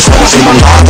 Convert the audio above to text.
Cause always in my life